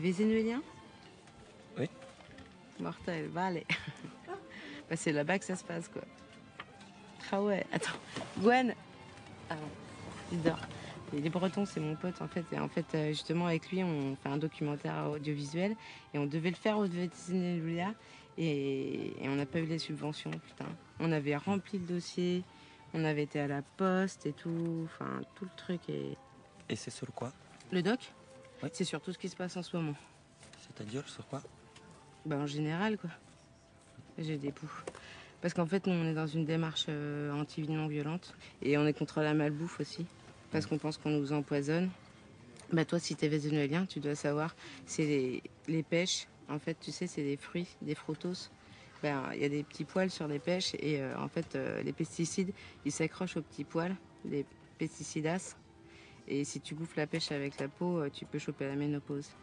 Vénézuélien Oui. Mortel, vale. bah, c'est là-bas que ça se passe, quoi. Ah ouais, attends. Gwen Ah il dort. Et les Bretons, c'est mon pote, en fait. Et en fait, euh, justement, avec lui, on fait un documentaire audiovisuel. Et on devait le faire au Vénézuela. Et, et on n'a pas eu les subventions, putain. On avait rempli le dossier. On avait été à la poste et tout. Enfin, tout le truc. Et... Et c'est sur quoi? Le doc? Ouais. C'est surtout ce qui se passe en ce moment. C'est-à-dire sur quoi? Bah, en général, quoi. J'ai des poux. Parce qu'en fait, nous, on est dans une démarche euh, anti-vie non violente. Et on est contre la malbouffe aussi. Parce qu'on pense qu'on nous empoisonne. Bah, toi, si t'es vénézuélien, tu dois savoir, c'est les, les pêches. En fait, tu sais, c'est des fruits, des frutos. Ben, Il y a des petits poils sur les pêches. Et euh, en fait, euh, les pesticides, ils s'accrochent aux petits poils, les pesticidas. Et si tu bouffes la pêche avec la peau, euh, tu peux choper la ménopause.